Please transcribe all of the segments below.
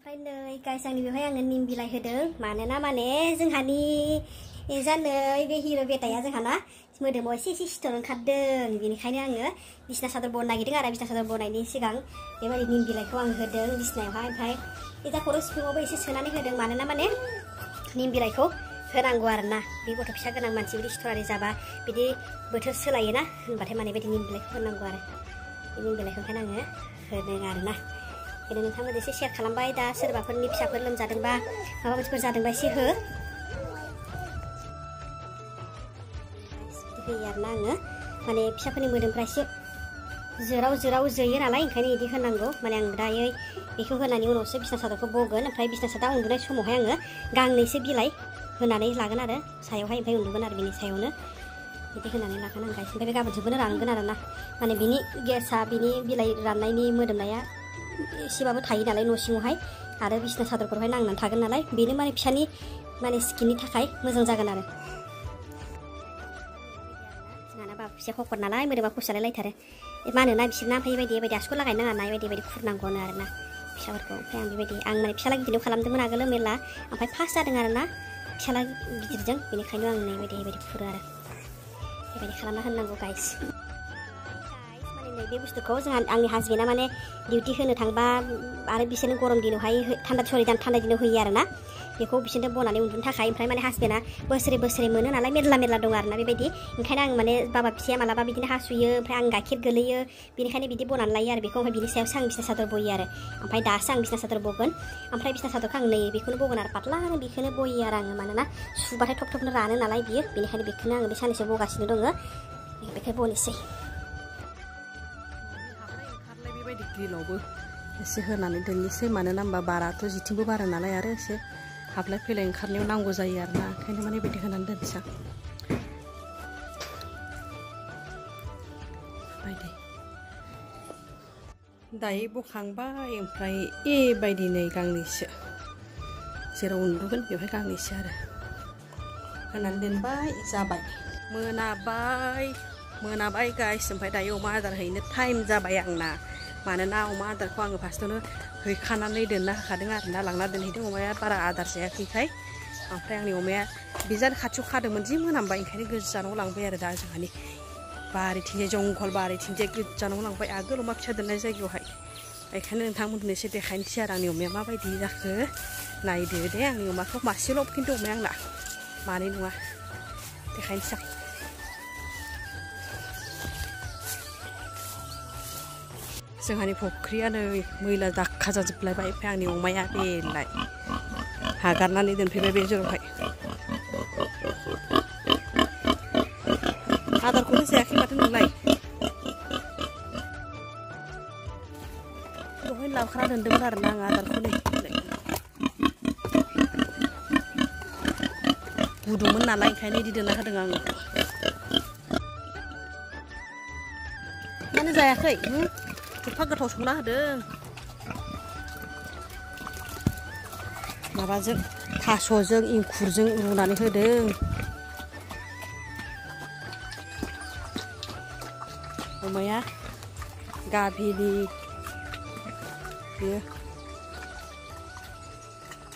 Friendly guys yang lebih banyak nih bilai hidung mana nama nih zenghani zenai behi lebih tanya zenghana semua demo sih sih tolong kadeng ini kayaknya nge bisnis satu bulan lagi dengar bisnis satu bulan ini sih kang lima ini bilai kau nggak hidung di sini apa apa kita kurus mau beli sih sekarang nih hidung mana nama nih nih bilai kau kenang warna di botol bisa kenang mancing di situ ada siapa jadi botol selain nah berarti mana beti nih bilai kau kenang warna ini bilai kau kenang nggak hidung warna kita nonton mau disi share kalau bayi dah seru bapak nih bisa kalau jadeng ba, apa mau cuma jadeng sih he? Tapi ya nang eh, mana bisa kalau nih mau dengan presi? Zirau zirau zirir ala ini ini dia mana yang berani? Iku kan nih unus bisa satu ke bogan, apa bisa satu orang guna semua yang eh, gang nih sih bilai, kan nih lagi nara, saya hanya pengen dulu nara bini saya nih. Jadi kenalin lah guys. Tapi kalau cuma nara nggak nara nah, mana bini gesa bini bilai rana ini mau dengan एसेबाबो थायो नालाय न' सिङावहाय आरो बिसना सादरफोरहाय नांनानै थागोन नालाय बेनो माने फिसानि माने स्किननि थाखाय मोजां जागोन आरो जोंहाना बाबु फिसाया खखर नालाय मोदोमा खसालाय लायथारो मा होनोना बिसोरना ओमफ्राय बेबायदि बेबायदि आसुखौ लागायनाङा ना बेबायदि बेबायदि खुरनांगौनो आरो ना फिसाफोरखौ ओमफ्राय आं बेबायदि आं माने फिसाला गिदिरनियाव खालामदोंमोन आगोलो मेरला ओमफ्राय फास्ट जादों आरो ना फिसाला गिदिरजों बेनिखायनो आं नैबायदि बेबायदि खुरो आरो बेबायदि खालामना होनांगौ गाइस नैबे बुस्थुखौ जोंहा आंनि हाजबेन्डआ माने डिउटि होनो थांबा आरो बिसोरनो गरम दिनावहाय थान्दा सरि दान थान्दा दिनाव होयो आरो ना बेखौ बिसोरनो बनानै उन्दुनो थाखाय ओमफ्राय माने हासबेन्डआ बोसोरै बोसोरै मोनो नालाय मेरला मेरला दं आरो ना बेबायदि ओंखायनो आं माने बाबा फिसाया मालाबा बिदिनो हासुयो ओमफ्राय आं गाइखेर गोलैयो बेनिखायनो बिदि बनानै लायो आरो बेखौ ओमफ्राय बिनि सायावसो आं बिसना सादर बयो आरो ओमफ्राय दासो आं बिसना सादर बगोन ओमफ्राय बिसना सादरखौ आं नै बेखौनो बगोन आरो पातलानो बेखौनो बयो आरो आङो मानोना सुबाथाय थब थबनो रानो नालाय बियो बेनिखायनो बेखौनो आं बे साननैसो बगासिनो दङ बेखौ बनोसै ग्रिलावबो एसे होनानै दोननोसै मानोना होमबा बाराथ' जिथिंबो बारा नालाय आरो एसे हाबलाय फैलाय ओंखारनायाव नांगौ जायो आरो ना ओंखायनो माने बिदि होनानै दोनसै आं बायदि दायो बखांबाय ओमफ्राय ए बायदि नै गांनैसो जेराव उन्दुगोन बेवहाय गांनैसो आरो होनानै दोनबाय जाबाय मोनाबाय मोनाबाय गाइस ओमफ्राय दायो अमा आदार हैनो टाइम जाबाय आंना มาเนี่ยน้าออมาตัควางกับพัสดุนคือขานันเลยเดินนะขาดงานนะหลังน้าเดินที่ตรงมาปาระอาดัสเซียคือใครอ่ะพระยงนิวเมียบิดารขัดชุกขาดมันจิ้มนำไปแค่นี้ก็จะน้องหลังไปอะไรได้สักหนี้บาริทิ้งจจงขอลบาริทิ้งใจก็จะน้องหลังไปอาเกลุมักชัดเลยใช่กูให้ไอ้แค่นั้นทั้งมมดเนื้อเสด็จขันเชียร์ดังนิวเมียมาไปดีจ้ะคือในเดือนเดียร์นิวมาเขามาชิลล์ขึ้นตรงแม่งละมาเลยนัวแต่ขันสักสึงหานนีพกเครียดเลยมือละดักข้าจะจะไปไปแพงนิวไม่อาเป็นไรหากันนั่นนี่เดินพปไปเป็นจุดไปอาตคุณเสียขึ้นมาถึงไหนดูให้เราขนาดเดินดึงขาดนันอาตนคุณกูดูมันนานไรแค่นี้ดีเดินนะคเดินงงนั่นจะยังไง एफा गोथाव संना होदों माबाजों थास'जों इंखुरजों रुनानै होदों अमाया गाभिनि बेयो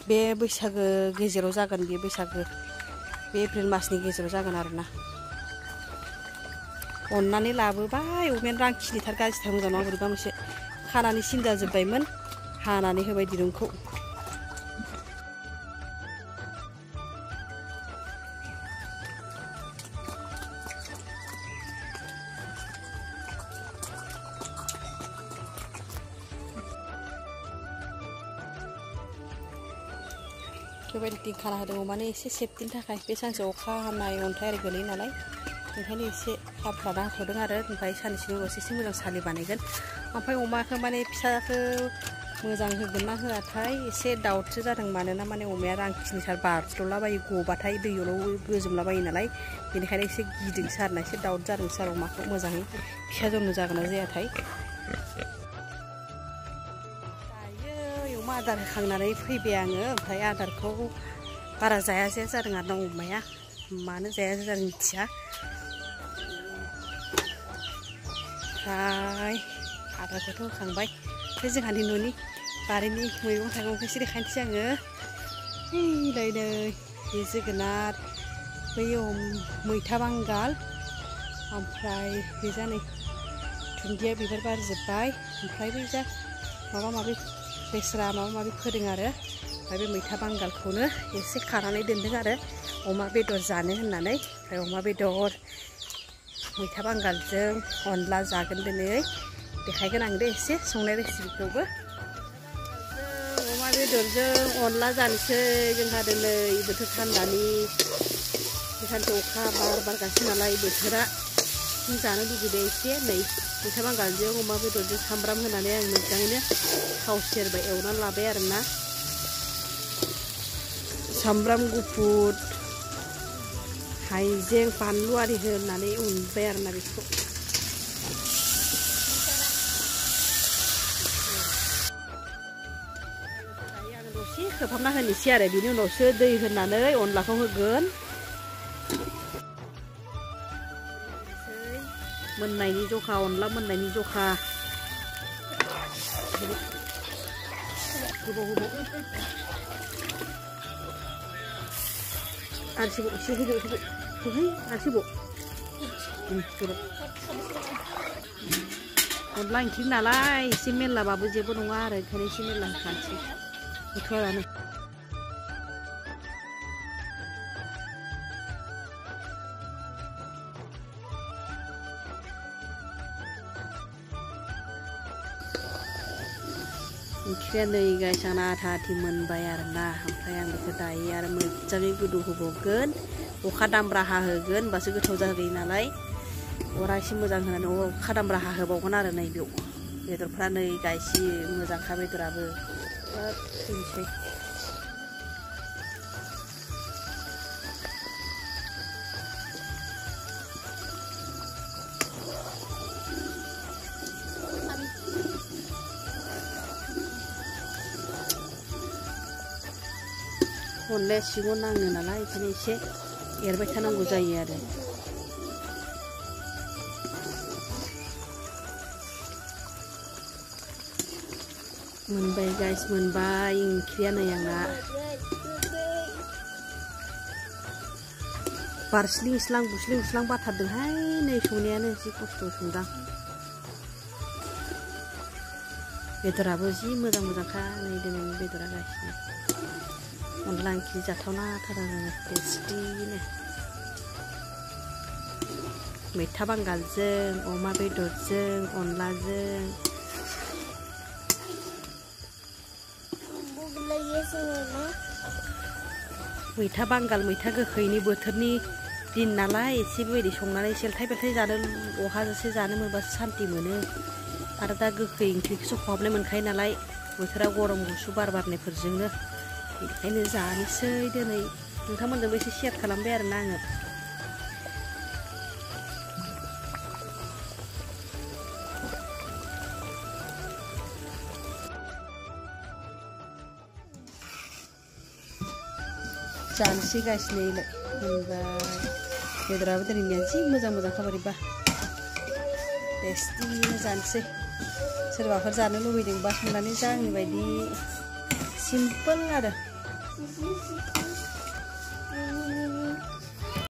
बे बैसागो गेजेराव जागोन बे बैसागो बे एप्रिल मासनि गेजेराव जागोन आरोना अन्नानै लाबोबाय अबेन रांखिनिथार गाज्रि थार मोजां नङा बोरैबा मोनसे खानानै सिनजाजोब्बायमोन हानानै होबाय दिरुंखौ बेबायदि दिन खाना होदों माने एसे सेफटिनि थाखाय बे सानसे अखा हानाय अन्थाइ आरि गोलैयो नालाय ओंखायनो एसे लाब लाबा होदों आरो ओमफ्राय साननैसोनि उनावसो एसे मोजां सालि बानायगोन ओमफ्राय अमाखौ माने फिसाखौ मोजां होगोन ना होआथाय एसे दाउटसो जादों मानोना माने अमाया रांखिनिथार बारज्ल'लाबायो गबाथाय दैयावल' गोजोमलाबायो नालाय बेनिखायनो एसे गिदिंसो आरोना एसे दाउट जादों सार अमाखौ मोजाङै फिसा जन्म जागोन ना जायाथाय दायो अमा आदार होखांनानै फैबाय आङो ओमफ्राय आदारखौ बारा जाया जाया जादों आरो ना अमाया मानो जाया जादों मिथिया ओमफ्राय आदारखौथ' होखांबाय ओमफ्राय जोंहानि न'नि बारिनि मैगं थाइगंखौ एसे देखायनोसै आङो नै नै बे जोगोनार बै मैथा बांगाल ओमफ्राय बे जानाय दुन्दिया बिबार बारजोब्बाय ओमफ्राय बै जा माबा माबि लेस्रा माबा माबि फोदों आरो ओमफ्राय बे मैथा बांगालखौनो एसे खानानै दोनदों आरो अमा बेदर जानो होननानै ओमफ्राय अमा बेदर मैथा बांगालजों अनला जागोन दिनै देखायगोन आं दे एसे संनाय रेसिपिखौबो अमा बेदरजों अनला जानोसै जोंहा दिनै बोथोर थान्दानि सानसे अखा बार बारगासिनो नालाय बोथोरा जानो लुगैदों एसे नै मैथा बांगालजों अमा बेदरजों सामब्राम होनानै आं मोजाङैनो थाव सेरबाय एवनानै लाबाय आरोना सामब्राम गुफुर haizeng panlua di hen nani unber na bisu खोबहाबना होनोसै आरो बिनि उनावसो दै होनानै अनलाखौ होगोन मोननायनि जखा अनला मोननायनि जखा गोबाव गोबाव आरो सिगां एसे होबाव होबाव 그래? 아시고. 응, 그래. 온라인 길 나라이 시멜라 바부 제보 농아래 그래 시멜라 같이. 그거라는. ओंख्रिया नै गायसाना आथा आथि मोनबाय आरोना ओमफ्राय आं बेखौ दायो आरो मोजाङै गोदौ होबावगोन अखा दामब्रा हाहोगोन होमबासो गोथाव जाग्रोयो नालाय अरा एसे मोजां होनानै अखा दामब्रा हाहोबावगोन आरो नैबेयाव बेदरफ्रा नै गायसि मोजांखा बेदराबो बिराद फैनोसै हरले सिङाव नाङो नालाय बेखायनो एसे Mumbai guys, Mumbai yang kira na yang nak parsley selang busling selang bat hadung hai nai sunya nai si kos tu sunda. Betul abah si muda muda kan nai มันลังกีจัดเท่าหน้าเท่านั้นเตสตีเนี่ยมีทับังกาเซงโอมาเบโดเซงออนลาเซงิเมีทับังกาลมีทักก็เคยนี่บัวทนี่ดินนาไล่ชีวิตดิชงนาไล่เชลไทยเป็นไทยจานเนอโอฮาจะเชจานเนอมันบัสซันตีเหมือนเนออาตาก็เคยคือสุขภาพเนี่ยมันใครนาไล่บัวทราโกรมุสุบาร์บาร์เนี่ยผลจริงเนอ ini zani uh, sih deh nih yang teman tuh masih siap kalau ember nangat guys nih le hingga kita dapat dari nyanyi muzak muzak kabar testi zani sih serba kerjaan lu bikin bahan nanti zani bayi simple ada Sí, sí, sí.